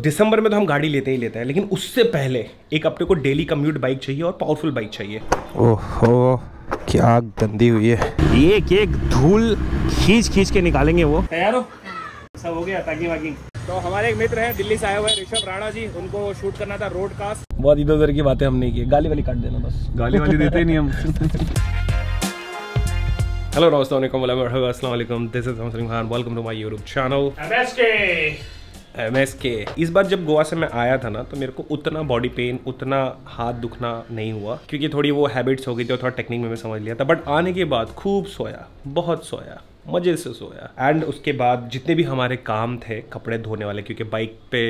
दिसंबर में तो हम गाड़ी लेते ही लेते हैं लेकिन उससे पहले एक अपने को डेली कम्यूट बाइक चाहिए और पावरफुल बाइक चाहिए। ओहो क्या गंदी हुई है। एक एक धूल खींच खींच के निकालेंगे वो? तैयार हो? सब हो गया पैकिंग वैकिंग। तो हमारे एक मित्र हैं दिल्ली से आए हुए ऋषभ राणा जी उनको शूट करना था रोड कास्ट बहुत इधर उधर की बातें हमने की गाली वाली काट देना बस। गाली वाली देते ही नहीं हम। हेलो नमस्ते अस्सलाम वालेकुम this is Hamsalim Khan welcome to my YouTube channel M इस बार जब गोवा से मैं आया था ना तो मेरे को उतना बॉडी पेन उतना हाथ दुखना नहीं हुआ, क्योंकि थोड़ी वो हैबिट्स हो गई थी और थोड़ा टेक्निक में मैं समझ लिया था। बट आने के बाद खूब सोया, बहुत सोया, मज़े से सोया। एंड उसके बाद जितने भी हमारे काम थे, कपड़े धोने वाले, क्योंकि बाइक पे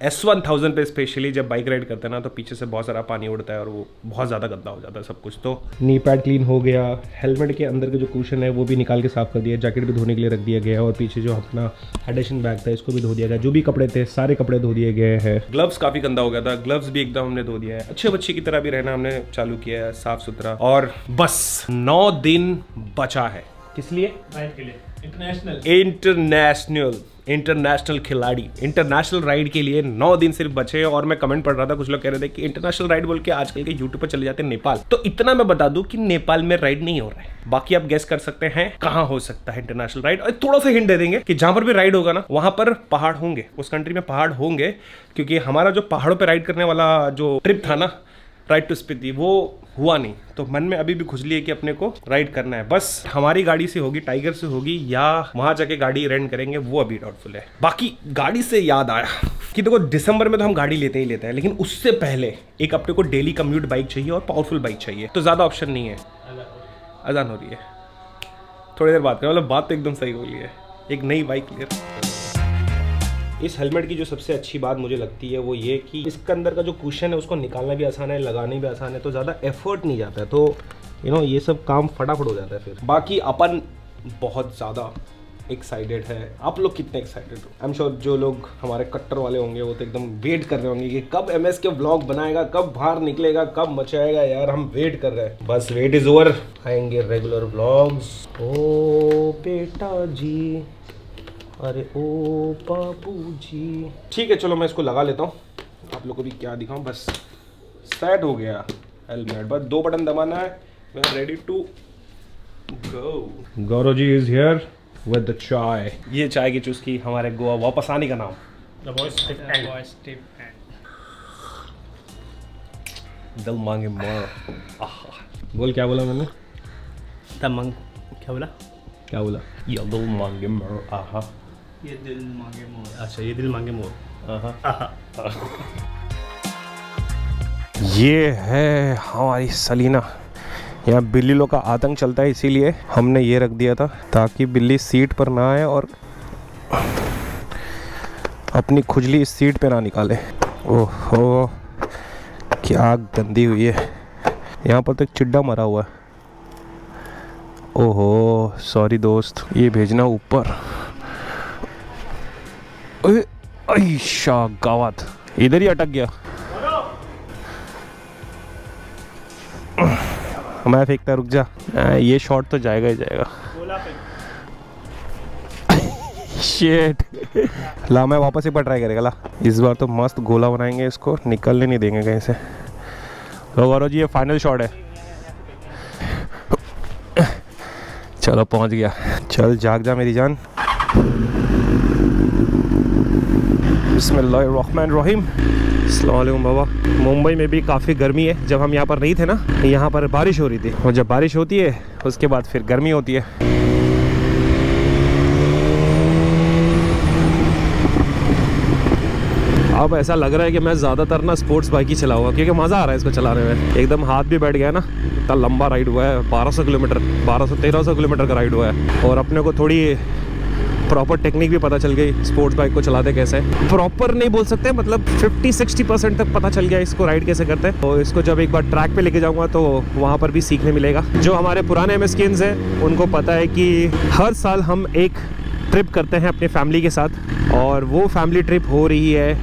एस वन थाउज़ेंड पे स्पेशली जब बाइक राइड करते हैं ना तो पीछे से बहुत सारा पानी उड़ता है और वो बहुत ज़्यादा गंदा हो जाता है सब कुछ। तो नी पैड क्लीन हो गया हेलमेट के अंदर के जो कुशन है वो भी निकाल के साफ़ कर दिया जैकेट भी धोने के लिए रख दिया गया और पीछे जो अपना हेडेशन बैग था इसको भी धो दिया गया। जो भी कपड़े थे सारे कपड़े धो दिए गए हैं। ग्लव्स काफ़ी गंदा हो गया था। ग्लव्स भी एकदम हमने धो दिया है। अच्छे बच्चे की तरह भी रहना हमने चालू किया है साफ़ सुथरा। और बस नौ दिन बचा है। किस लिए? राइड के लिए। इंटरनेशनल इंटरनेशनल इंटरनेशनल खिलाड़ी। इंटरनेशनल राइड के लिए नौ दिन सिर्फ़ बचे और मैं कमेंट पढ़ रहा था, कुछ लोग कह रहे थे कि इंटरनेशनल राइड बोल के आजकल के यूट्यूब पर चले जाते हैं नेपाल। तो इतना मैं बता दूँ कि नेपाल में राइड नहीं हो रहा है। बाकी आप गेस कर सकते हैं कहाँ हो सकता है इंटरनेशनल राइड। और थोड़ा सा हिंट दे देंगे कि जहाँ पर भी राइड होगा ना, वहाँ पर पहाड़ होंगे। उस कंट्री में पहाड़ होंगे, क्योंकि हमारा जो पहाड़ों पर राइड करने वाला जो ट्रिप था ना राइड टू स्पीति वो हुआ नहीं। तो मन में अभी भी खुजली है कि अपने को राइड करना है। बस हमारी गाड़ी से होगी टाइगर से होगी, या वहाँ जाके गाड़ी रेंट करेंगे, वो अभी डाउटफुल है। बाकी गाड़ी से याद आया कि देखो दिसंबर में तो हम गाड़ी लेते ही लेते हैं, लेकिन उससे पहले एक अपने को डेली कम्यूट बाइक चाहिए और पावरफुल बाइक चाहिए। तो ज़्यादा ऑप्शन नहीं है। अजान हो रही है। थोड़ी देर बात करें मतलब बात तो एकदम सही हो रही है। एक नई बाइक क्लियर इस हेलमेट की जो सबसे अच्छी बात मुझे लगती है वो ये कि इसके अंदर का जो कुशन है, उसको निकालना भी आसान है, लगाने भी आसान है तो ज़्यादा एफर्ट नहीं जाता है तो यू नो ये सब काम फटाफट हो जाता है फिर। बाकी अपन बहुत ज़्यादा एक्साइटेड है। आप लोग कितने एक्साइटेड हो? आई एम श्योर जो लोग हमारे कट्टर वाले होंगे, वो तो एकदम वेट कर रहे होंगे कि कब एम एस के ब्लॉग बनाएगा, कब बाहर निकलेगा, कब मचाएगा, यार हम वेट कर रहे हैं। बस वेट इज़ ओवर आएँगे रेगुलर ब्लॉग्स ओ, बेटा जी। अरे ओ बाबू जी। ठीक है चलो मैं इसको लगा लेता हूँ। आप लोग को भी क्या दिखाऊँ? बस सेट हो गया हेलमेट बस दो बटन दबाना है। मैं ready to go Gaurav ji is here with the chai ये चाय की चुस्की हमारे गोवा वापस आने का नाम। The voice tip and voice tip दिल मांगे मोर बोल क्या बोला मैंने? तमंग क्या बोला? क्या बोला? ये दिल मांगे मोर आहा। ये दिल मांगे मोर। अच्छा ये दिल मांगे मोर। ये है हमारी सलीना। यहाँ बिल्ली लोग का आतंक चलता है इसीलिए हमने ये रख दिया था ताकि बिल्ली सीट पर ना आए और अपनी खुजली इस सीट पे ना निकाले। ओहो क्या गंदी हुई है। यहाँ पर तो एक चिड्डा मरा हुआ है। ओहो सॉरी दोस्त ये भेजना ऊपर। ऐशा गावत। इधर ही अटक गया। मैं फेंकता रुक जा। आ, ये शॉट तो जाएगा ही जाएगा। शेट ला मैं वापस एक बार ट्राई करेगा ला। इस बार तो मस्त गोला बनाएँगे इसको निकलने नहीं देंगे कहीं से। तो गौरव जी ये फाइनल शॉट है। चलो पहुँच गया। चल जाग जा मेरी जान। बिस्मिल्लाहिर्रहमानिर्रहीम। अस्सलाम बाबा। मुंबई में भी काफ़ी गर्मी है। जब हम यहाँ पर नहीं थे ना, यहाँ पर बारिश हो रही थी। और जब बारिश होती है, उसके बाद फिर गर्मी होती है। अब ऐसा लग रहा है कि मैं ज़्यादातर ना स्पोर्ट्स बाइक ही चलाऊँगा, क्योंकि मज़ा आ रहा है इसको चलाने में। एकदम हाथ भी बैठ गया ना, इतना लंबा राइड हुआ है 1200 किलोमीटर 1200 1300 किलोमीटर का राइड हुआ है। और अपने को थोड़ी प्रॉपर टेक्निक भी पता चल गई स्पोर्ट्स बाइक को चलाते कैसे। प्रॉपर नहीं बोल सकते मतलब 50-60 परसेंट तक पता चल गया इसको राइड कैसे करते। हैं तो इसको जब एक बार ट्रैक पे लेके जाऊँगा तो वहाँ पर भी सीखने मिलेगा। जो हमारे पुराने एम हैं, उनको पता है कि हर साल हम एक ट्रिप करते हैं अपने फैमिली के साथ, और वो फैमिली ट्रिप हो रही है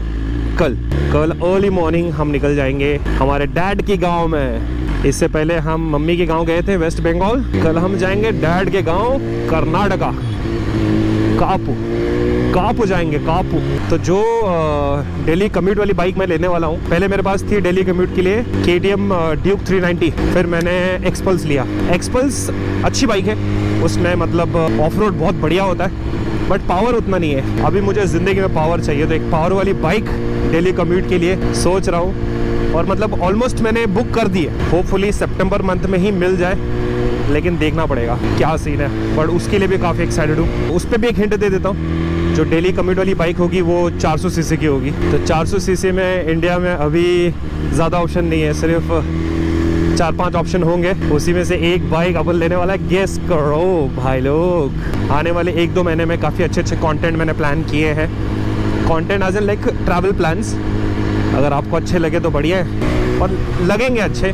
कल। कल अर्ली मॉर्निंग हम निकल जाएँगे हमारे डैड के गाँव में। इससे पहले हम मम्मी के गाँव गए थे वेस्ट बंगाल कल हम जाएँगे डैड के गाँव कर्नाटका। कापू कापू जाएँगे, कापू तो जो डेली कम्यूट वाली बाइक मैं लेने वाला हूँ, पहले मेरे पास थी डेली कम्यूट के लिए K T M Duke three फिर मैंने एक्सपल्स लिया। एक्सपल्स अच्छी बाइक है, उसमें मतलब ऑफ़ रोड बहुत बढ़िया होता है बट पावर उतना नहीं है। अभी मुझे ज़िंदगी में पावर चाहिए तो एक पावर वाली बाइक डेली कम्यूट के लिए सोच रहा हूँ। और मतलब ऑलमोस्ट मैंने बुक कर दी है। होपफुली सितंबर मंथ में ही मिल जाए। लेकिन देखना पड़ेगा क्या सीन है। बट उसके लिए भी काफ़ी एक्साइटेड हूँ। उस पर भी एक हिंट दे देता हूँ। जो डेली कम्यूट वाली बाइक होगी, वो 400 सीसी की होगी। तो 400 सीसी में इंडिया में अभी ज़्यादा ऑप्शन नहीं है। सिर्फ़ चार पाँच ऑप्शन होंगे। उसी में से एक बाइक अपन लेने वाला है। गेस करो भाई लोग। आने वाले एक दो महीने में काफ़ी अच्छे अच्छे कंटेंट मैंने प्लान किए हैं। Content as and like travel plans अगर आपको अच्छे लगे तो बढ़िया है। और लगेंगे अच्छे।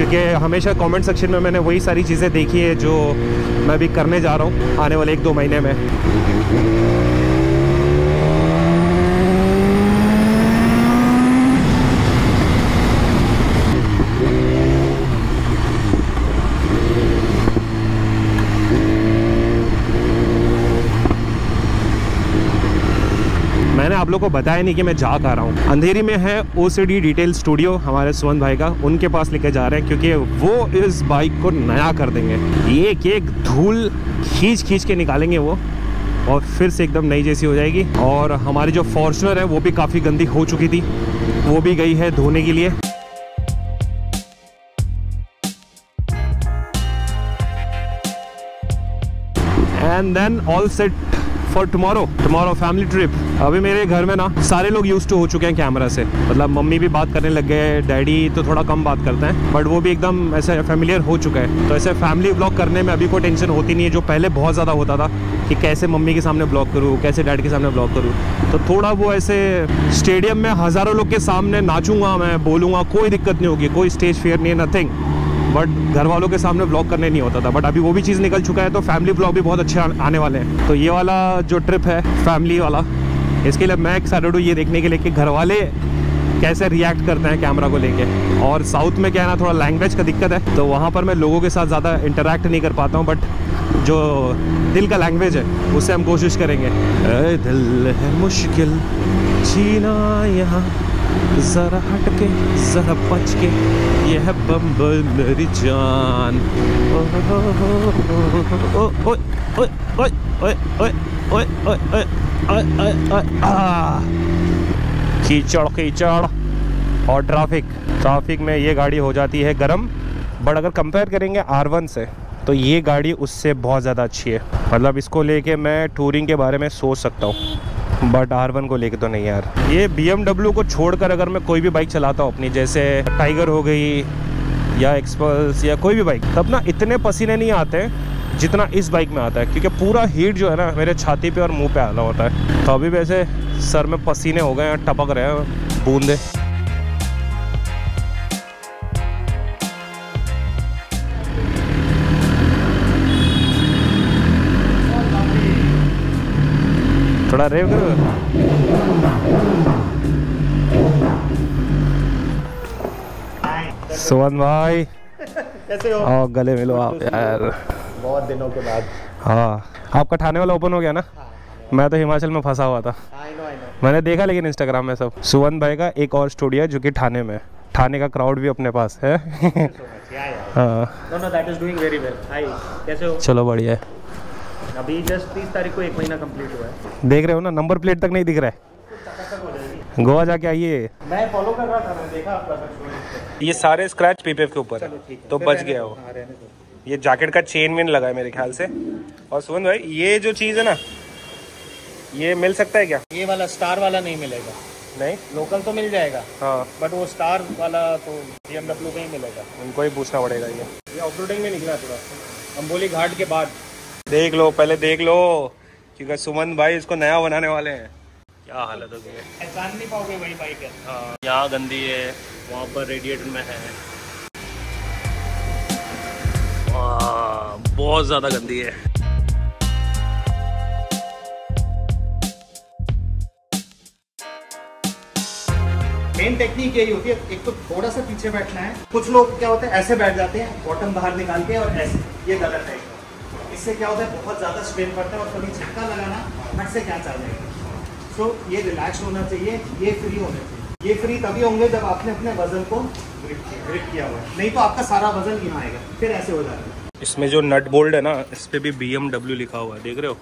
क्योंकि हमेशा कमेंट सेक्शन में मैंने वही सारी चीज़ें देखी है जो मैं भी करने जा रहा हूँ आने वाले एक दो महीने में मैंने लोग को बताया नहीं कि मैं जा कर रहा हूँ। अंधेरी में है ओ डिटेल स्टूडियो हमारे सुवंत भाई का। उनके पास लेके जा रहे हैं, क्योंकि वो इस बाइक को नया कर देंगे। एक एक धूल खींच खींच के निकालेंगे वो, और फिर से एकदम नई जैसी हो जाएगी। और हमारी जो फॉर्चुनर है, वो भी काफ़ी गंदी हो चुकी थी। वो भी गई है धोने के लिए। And then all set for tomorrow tomorrow family trip अभी मेरे घर में ना सारे लोग यूज़ टू हो चुके हैं कैमरा से। मतलब मम्मी भी बात करने लग गए डैडी तो थोड़ा कम बात करते हैं बट वो भी एकदम ऐसे फेमिलियर हो चुका है। तो ऐसे फैमिली ब्लॉग करने में अभी कोई टेंशन होती नहीं है, जो पहले बहुत ज़्यादा होता था, कि कैसे मम्मी के सामने ब्लॉग करूँ, कैसे डैड के सामने ब्लॉग करूँ। तो थोड़ा वो ऐसे स्टेडियम में हज़ारों लोग के सामने नाचूँगा मैं, बोलूँगा, कोई दिक्कत नहीं होगी, कोई स्टेज फेयर नहीं है नथिंग बट घर वालों के सामने ब्लॉग करने नहीं होता था। बट अभी वो भी चीज़ निकल चुका है तो फैमिली ब्लॉग भी बहुत अच्छे आने वाले हैं। तो ये वाला जो ट्रिप है फैमिली वाला, इसके लिए मैं एक्साइटेड हूँ ये देखने के लिए कि घर वाले कैसे रिएक्ट करते हैं कैमरा को लेके। और साउथ में क्या है ना, थोड़ा लैंग्वेज का दिक्कत है तो वहाँ पर मैं लोगों के साथ ज़्यादा इंटरेक्ट नहीं कर पाता हूँ बट जो दिल का लैंग्वेज है, उससे हम कोशिश करेंगे। दिल है मुश्किल, जीना यहाँ। ज़रा हट के ज़रा बच के ये है बम्बल मेरी जान। कीचड़ कीचड़। और ट्रैफ़िक ट्रैफ़िक में ये गाड़ी हो जाती है गर्म। बट अगर कंपेयर करेंगे आर वन से तो ये गाड़ी उससे बहुत ज़्यादा अच्छी है। मतलब इसको लेके मैं टूरिंग के बारे में सोच सकता हूँ। बट आर वन को लेके तो नहीं यार। ये बीएमडब्ल्यू को छोड़कर अगर मैं कोई भी बाइक चलाता हूँ अपनी, जैसे टाइगर हो गई या एक्सपल्स या कोई भी बाइक तब ना इतने पसीने नहीं आते जितना इस बाइक में आता है, क्योंकि पूरा हीट जो है ना मेरे छाती पे और मुँह पे आना होता है। तो अभी वैसे सर में पसीने हो गए हैं, टपक रहे हैं बूंदे। थोड़ा रेव करो। सुमन भाई। कैसे हो? आओ गले मिलो आप यार। बहुत दिनों के बाद। हाँ आपका ठाणे वाला ओपन हो गया ना? मैं तो हिमाचल में फंसा हुआ था। आई नो आई नो मैंने देखा लेकिन इंस्टाग्राम में सब। सुवन भाई का एक और स्टूडियो है जो कि ठाणे में है। ठाणे का क्राउड भी अपने पास है। हाँ। No no that is doing very well hi कैसे हो? चलो बढ़िया है। अभी जस्ट तीस तारीख को एक महीना कंप्लीट हुआ है। देख रहे हो ना नंबर प्लेट तक नहीं दिख रहा है। गोवा जाके आइए। मैं फॉलो कर रहा था मैंने देखा आपका ये सारे स्क्रैच पीपीएफ के ऊपर है तो बच गया वो। हाँ ये जैकेट का चेन वेन लगा है मेरे ख्याल से। और सुमन भाई ये जो चीज़ है ना ये मिल सकता है क्या? ये वाला स्टार वाला नहीं मिलेगा। नहीं? लोकल तो मिल जाएगा हाँ। बट वो स्टार वाला तो बी एमडब्ल्यू का ही मिलेगा। उनको ही पूछना पड़ेगा ये। ये ऑफ़ में निकला थोड़ा। अम्बोली घाट के बाद। देख लो पहले देख लो क्योंकि सुमन भाई इसको नया बनाने वाले हैं। क्या हालत होगी पहचान नहीं पाओगे वही बाइक है हाँ यहाँ गंदी है? वहाँ पर रेडिएटर में है। बहुत ज़्यादा गंदी है। मेन टेक्निक यही होती है एक तो थोड़ा सा पीछे बैठना है। कुछ लोग क्या होते हैं ऐसे बैठ जाते हैं बॉटम बाहर निकाल के और ऐसे ये गलत है। इससे क्या होता है बहुत ज़्यादा स्ट्रेन पड़ता है और कभी झटका लगाना फट से क्या चल जाएगा। सो ये रिलैक्स होना चाहिए ये फ्री होना चाहिए। ये फ्री तभी होंगे जब आपने अपने वज़न को ग्रिप किया हुआ है। नहीं तो आपका सारा वज़न यहाँ आएगा फिर ऐसे हो जाएगा। इसमें जो नट बोल्ट है ना इस पे भी BMW लिखा हुआ है देख रहे हो?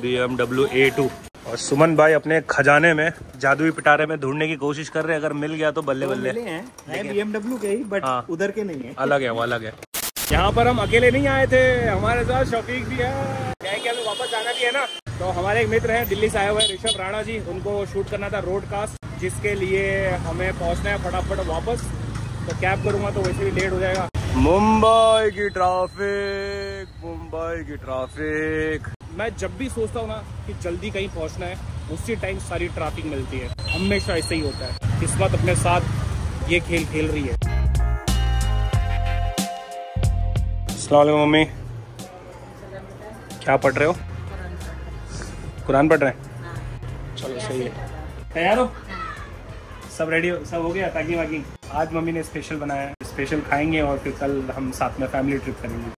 B M W A two और सुमन भाई अपने खजाने में जादुई पिटारे में ढूँढने की कोशिश कर रहे हैं अगर मिल गया तो बल्ले बल्ले बीएमडब्ल्यू के ही बट हाँ। उधर के नहीं है। अलग है वो अलग है। यहाँ पर हम अकेले नहीं आए थे हमारे साथ शफीक भी है। क्या कि हमें वापस जाना भी है ना? तो हमारे एक मित्र हैं दिल्ली से आए हुए हैं ऋषभ राणा जी। उनको शूट करना था रोड कास्ट जिसके लिए हमें पहुँचना है फटाफट वापस। तो कैब करूँगा तो वैसे भी लेट हो जाएगा। मुंबई की ट्रैफ़िक मुंबई की ट्रैफ़िक। मैं जब भी सोचता हूँ ना कि जल्दी कहीं पहुँचना है उसी टाइम सारी ट्रैफ़िक मिलती है। हमेशा ऐसे ही होता है। किस्मत अपने साथ ये खेल खेल रही है। अस्सलाम मम्मी। क्या पढ़ रहे हो? कुरान पढ़ रहे हैं? चलो सही है। तैयार हो? सब रेडी हो? सब हो गया? पैकिंग वैकिंग? आज मम्मी ने स्पेशल बनाया है। स्पेशल खाएँगे और फिर कल हम साथ में फैमिली ट्रिप करेंगे।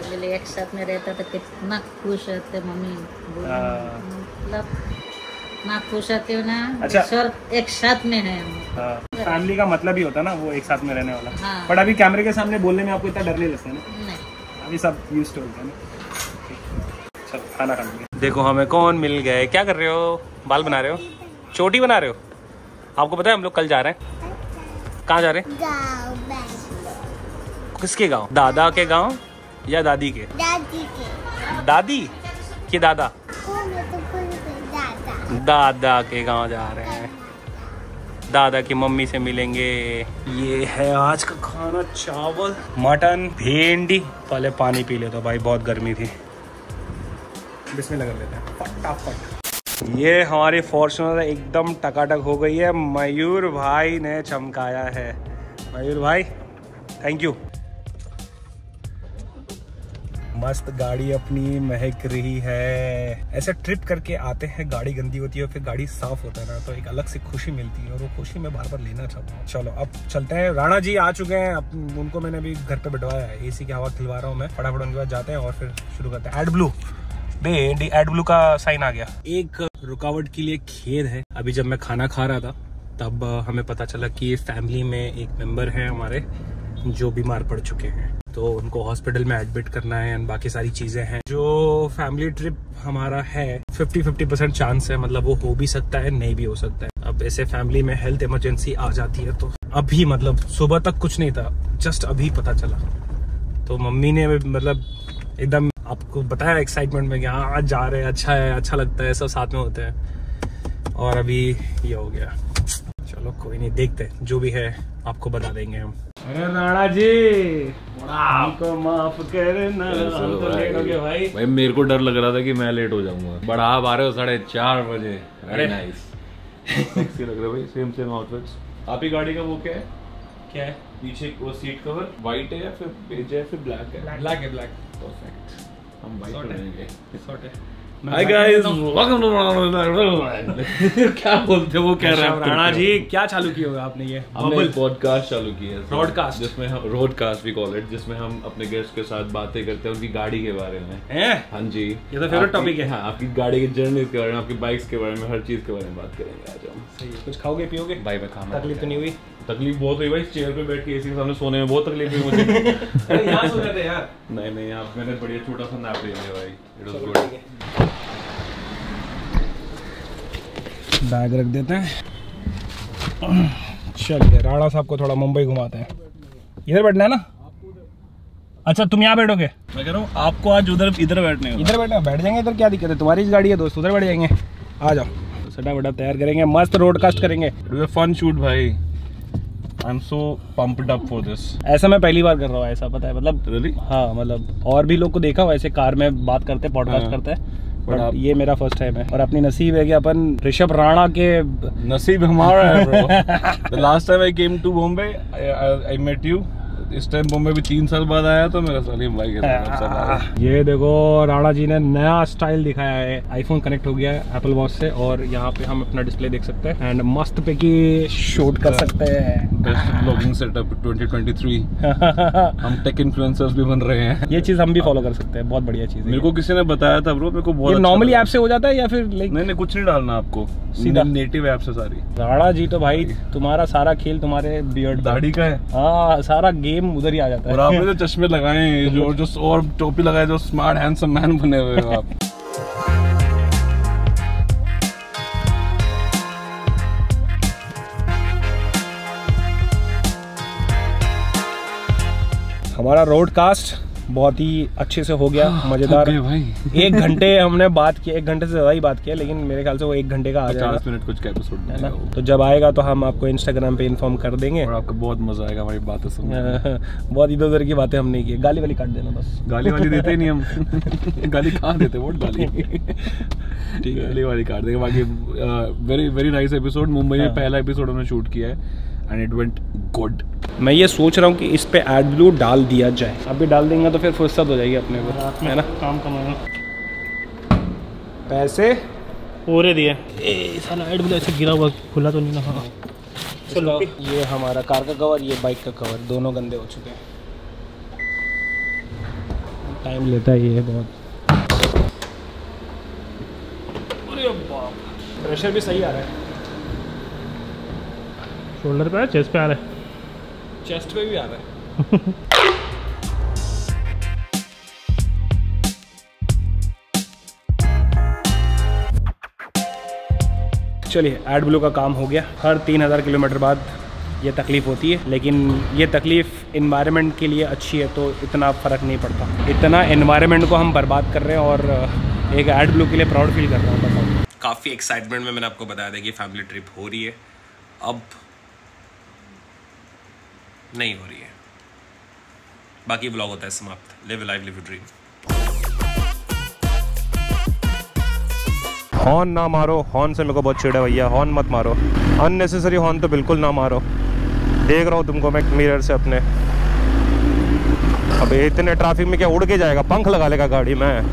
पहले एक साथ में रहता था कितना खुश रहते मम्मी। हाँ। मतलब खुश रहते हो ना अच्छा। ईश्वर एक साथ में है हम। फैमिली का मतलब ही होता है ना वो एक साथ में रहने वाला। हाँ। बट अभी कैमरे के सामने बोलने में आपको इतना डर नहीं लगता है ना अभी सब यूज़ हो गया ना चलो खाना खा लेंगे देखो हमें कौन मिल गए क्या कर रहे हो? बाल बना रहे हो? चोटी बना रहे हो? आपको पता है हम लोग कल जा रहे हैं। कहाँ जा रहे हैं? किसके गाँव? दादा के गाँव या दादी के? दादी के। दादी? कि दादा। है है दादा के गाँव जा रहे हैं। दादा की मम्मी से मिलेंगे। ये है आज का खाना, चावल, मटन, भिंडी। पहले पानी पी लेता भाई बहुत गर्मी थी। बिस्मिल्लाह कर लेते हैं। फटाफट। ये हमारी फॉर्चुनर एकदम टकाटक हो गई है। मयूर भाई ने चमकाया है। मयूर भाई थैंक यू मस्त गाड़ी अपनी महक रही है। ऐसे ट्रिप करके आते हैं, गाड़ी गंदी होती है और फिर गाड़ी साफ़ होता है ना तो एक अलग सी खुशी मिलती है और वो खुशी मैं बार बार लेना चाहता हूँ चलो, अब चलते हैं। राणा जी आ चुके हैं। अब उनको मैंने अभी घर पे बिठवाया है। एसी की हवा खिलवा रहा हूँ मैं। फटाफट उनके बाद जाते हैं और फिर शुरू करते हैं। एड ब्लू बे एड ब्लू का साइन आ गया। एक रुकावट के लिए खेद है। अभी जब मैं खाना खा रहा था, तब हमें पता चला कि फैमिली में एक मेंबर है हमारे। जो बीमार पड़ चुके हैं। तो उनको हॉस्पिटल में एडमिट करना है एंड बाकी सारी चीज़ें हैं। जो फैमिली ट्रिप हमारा है 50 50 परसेंट चांस है मतलब वो हो भी सकता है, नहीं भी हो सकता है। अब ऐसे फैमिली में हेल्थ इमरजेंसी आ जाती है तो अभी मतलब सुबह तक कुछ नहीं था जस्ट अभी पता चला। तो मम्मी ने मतलब एकदम आपको बताया एक्साइटमेंट में कि हाँ आज जा रहे हैं अच्छा है अच्छा लगता है, सब साथ में होते हैं। और अभी ये हो गया। चलो, कोई नहीं, देखते जो भी है, आपको बता देंगे हम। अरे राणा जी। हमको माफ़ करना हम तो लेट हो गए भाई। भाई। मेरे को डर लग रहा था कि मैं लेट हो जाऊँगा। बट आप आ रहे हो साढ़े चार बजे। अरे। नाइस सेक्सी लग रहा है भाई सेम सेम आउटफिट्स आप ही गाड़ी का वो क्या है? क्या है? पीछे वो सीट कवर व्हाइट है या फिर बेज है फिर ब्लैक है? ब्लैक है ब्लैक परफेक्ट हम वाइट। करेंगे सॉर्ट है। हाय गाइस वेलकम टू क्या बोलते वो कह रहे हैं राणा जी क्या चालू किया होगा आपने ये? हमने पॉडकास्ट चालू किया है Broadcast? जिसमें हम रोडकास्ट वी कॉल इट जिसमें हम अपने गेस्ट के साथ बातें करते हैं उनकी गाड़ी के बारे में। हैं? जी। ये तो आपकी- topic है। हाँ आपकी गाड़ी की जर्नी के बारे में आपकी बाइक्स के बारे में हर चीज़ के बारे में बात करेंगे आज हम। सही कुछ खाओगे पियोगे? भाई मैं खाना तकलीफ़ तो नहीं हुई? तकलीफ़ बहुत हुई भाई चेयर पे बैठ के एसी के सामने सोने में बहुत तकलीफ़ हुई मुझे। अरे यहाँ सो रहे थे यार। नहीं नहीं आप मैंने बढ़िया छोटा सा नैप ले लिया भाई। इट वाज गुड ठीक है बैग रख देते हैं। चलिए राणा साहब को थोड़ा मुंबई घुमाते हैं। इधर बैठना है ना? अच्छा तुम यहाँ बैठोगे? मैं कह रहा हूँ आपको आज उधर इधर बैठने इधर बैठना बैठ जाएँगे इधर क्या दिक्कत है? तुम्हारी गाड़ी है दोस्त उधर बैठ जाएँगे। आ जाओ। सटा बटा तैयार करेंगे मस्त रोडकास्ट करेंगे। फन शूट भाई। I am so pumped up for this ऐसा मैं पहली बार कर रहा हूँ ऐसा पता है मतलब रियली हाँ मतलब और भी लोग को देखा हुआ ऐसे कार में बात करते पॉडकास्ट हाँ। करते। हैं बट आप- ये मेरा फ़र्स्ट टाइम है। और अपनी नसीब है कि अपन ऋषभ राणा के नसीब हमारा है last time I came to Bombay I met you इस टाइम बॉम्बे भी तीन साल बाद आया तो मेरा सलीम भाई के साथ ये देखो राणा जी ने नया स्टाइल दिखाया है। आईफोन कनेक्ट हो गया है एप्पल वॉच से और यहाँ पे हम अपना डिस्प्ले देख सकते हैं एंड मस्त पे की शूट कर सकते हैं। बेस्ट ब्लॉगिंग सेटअप 2023 हम टेक इन्फ्लुएंसर्स भी बन रहे हैं। ये चीज़ हम भी फॉलो कर सकते हैं बहुत बढ़िया चीज़ मेरे को किसी ने बताया था ब्रो मेरे को बहुत अच्छा नॉर्मली ऐप से हो जाता है या फिर नहीं नहीं कुछ नहीं डालना आपको। सीधा? नेटिव ऐप से सारी। राणा जी तो भाई तुम्हारा सारा खेल तुम्हारे बियर्ड दाढ़ी का है। हाँ सारा गेम उधर ही आ जाता और है आपने जो चश्मे लगाए हैं जो जो और टोपी लगाए जो स्मार्ट हैंडसम मैन बने हुए हो आप। हमारा रोड कास्ट बहुत ही अच्छे से हो गया मज़ेदार। थक भाई। एक घंटे हमने बात किया एक घंटे से ज़्यादा ही बात किया लेकिन मेरे ख्याल से वो एक घंटे का आ जाएगा। मिनट कुछ एपिसोड है ना? तो जब आएगा तो हम आपको इंस्टाग्राम पे इन्फॉर्म कर देंगे। और आपको बहुत मज़ा आएगा हमारी बातें सुनने बहुत इधर उधर की बातें हम नहीं की। गाली वाली काट देना बस। गाली वाली देते नहीं हम। गाली कहाँ देते वोट गाली। ठीक है। गाली वाली काट देंगे। बाकी very very nice episode Mumbai में हाँ। पहला एपिसोड हमने शूट किया है। एंड इट वेंट गुड मैं ये सोच रहा हूँ कि इस पे एड ब्लू डाल दिया जाए। अभी डाल देंगे तो फिर फुर्सत हो जाएगी अपने को है ना? काम कमाना पैसे? पूरे दिए। ए साला एड ऐसे गिरा हुआ खुला तो नहीं ना हाँ चलो। ये हमारा कार का कवर ये बाइक का कवर दोनों गंदे हो चुके हैं। टाइम लेता है ये बहुत। प्रेशर भी सही आ रहा है। शोल्डर पे चेस्ट पे आ रहा है। चेस्ट पे भी आ रहा है। चलिए एड ब्लू का काम हो गया। हर तीन हज़ार किलोमीटर बाद ये तकलीफ़ होती है लेकिन ये तकलीफ़ इन्वायरमेंट के लिए अच्छी है तो इतना फ़र्क नहीं पड़ता। इतना इन्वायरमेंट को हम बर्बाद कर रहे हैं और एक एड ब्लू के लिए प्राउड फील कर रहा हूँ बताओ। काफ़ी एक्साइटमेंट में मैंने आपको बताया था कि फैमिली ट्रिप हो रही है। अब नहीं हो रही है। बाकी व्लॉग होता है समाप्त। Live live live dream horn ना मारो। हॉर्न से मेरे को बहुत चिड़ है भैया। हॉर्न मत मारो। अननेसेसरी हॉर्न तो बिल्कुल ना मारो। देख रहा हूँ तुमको मैं मिरर से अपने। अब इतने ट्रैफ़िक में क्या उड़ के जाएगा? पंख लगा लेगा गाड़ी में।